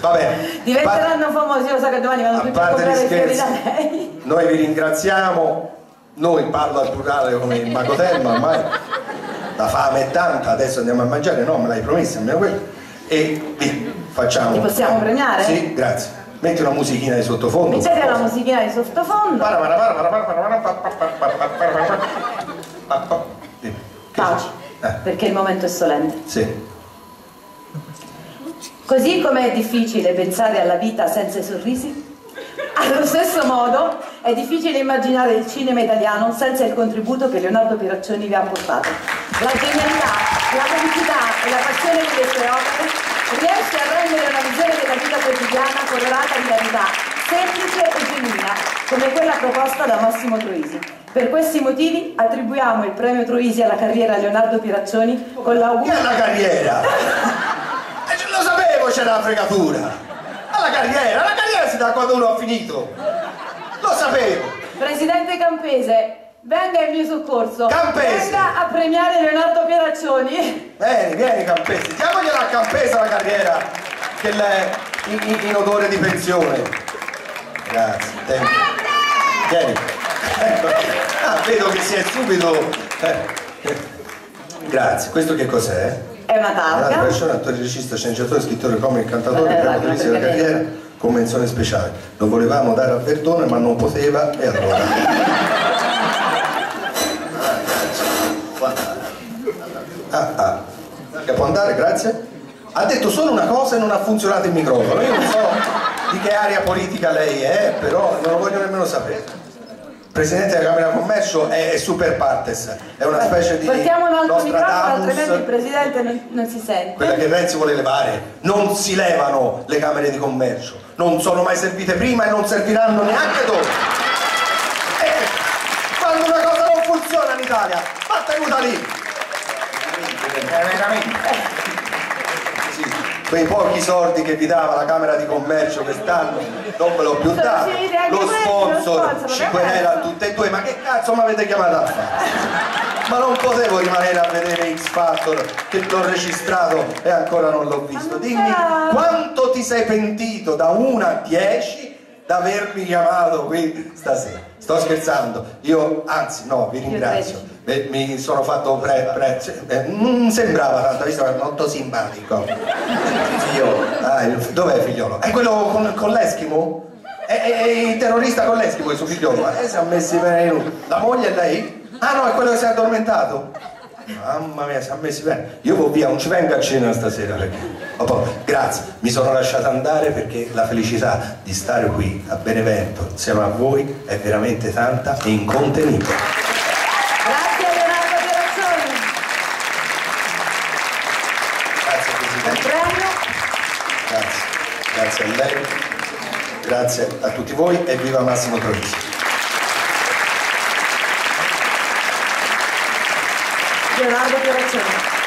Vabbè, Diventeranno famosi, lo so che domani vanno a tutti a comprare i fiori da scherzi, lei. noi vi ringraziamo, noi parlo al plurale come il Mago Telma, ormai la fame è tanta, adesso andiamo a mangiare, no, me l'hai promesso, almeno quello. E via, facciamo. Ti possiamo premiare? Sì, grazie. Metti una musichina di sottofondo. Mettete la musichina di sottofondo. Pace, Eh, perché il momento è solenne. sì. Così come è difficile pensare alla vita senza i sorrisi, allo stesso modo è difficile immaginare il cinema italiano senza il contributo che Leonardo Piraccioni vi ha portato. La genialità, la comicità e la passione delle sue opere riesce a rendere una visione della vita quotidiana colorata di verità, semplice e genuina, come quella proposta da Massimo Troisi. Per questi motivi attribuiamo il premio Troisi alla carriera Leonardo Piraccioni con Che l'augurio... è la carriera? Eh, ce lo sapevo c'era la fregatura! Alla carriera, la carriera si dà quando uno ha finito! Lo sapevo! Presidente Campese, venga in mio soccorso. Campese! Venga a premiare Leonardo Pieraccioni. Vieni, vieni Campese, diamogliela a Campese la carriera che è in, in- in odore di pensione. Grazie, you. Vieni. Ah, vedo che si è subito. eh. Grazie, questo che cos'è? Una targa. persona, attore, regista, sceneggiatore, scrittore, comico, cantatore, Eh, primo raga, della carriera, con menzione speciale. Lo volevamo dare a Verdone ma non poteva e allora. Ah, ah. Che può andare, grazie? Ha detto solo una cosa e non ha funzionato il microfono. Io non so di che area politica lei è, però non lo voglio nemmeno sapere. Presidente della Camera di Commercio è, è super partes, è una specie di Portiamo un altro microfono, altrimenti il Presidente non, non si sente. quella che Renzi vuole levare, non si levano le camere di commercio, non sono mai servite prima e non serviranno neanche dopo. Eh, quando una cosa non funziona in Italia, va tenuta lì. Veramente. Quei pochi soldi che vi dava la Camera di Commercio quest'anno non ve l'ho più dato. Lo sponsor sponsor, ci ragazzi. querela tutte e due, ma che cazzo mi avete chiamato a fare? Ma non potevo rimanere a vedere X Factor che l'ho registrato e ancora non l'ho visto. Dimmi quanto ti sei pentito da 1 a 10 d'avermi chiamato qui stasera. Sto scherzando, io anzi no, vi ringrazio. Eh, Mi sono fatto pre, pre- eh, non sembrava tanto, visto che è molto simpatico. Figliolo. Ah, il- dov'è figliolo? È quello con, con l'Eskimo? È, è- è il terrorista con l'Eskimo, il suo figliolo. Ma lei si è messi bene in. La moglie è lei? Ah no, è quello che si è addormentato? Mamma mia, si è messi bene. Io vado via, non ci vengo a cena stasera perché. Poi, grazie, mi sono lasciato andare perché la felicità di stare qui a Benevento insieme a voi è veramente tanta e incontenibile. Grazie a Leonardo Pieraccioni. Grazie Il Presidente. premio Grazie, grazie a lei, grazie a tutti voi e viva Massimo Troisi. Leonardo Pieraccioni.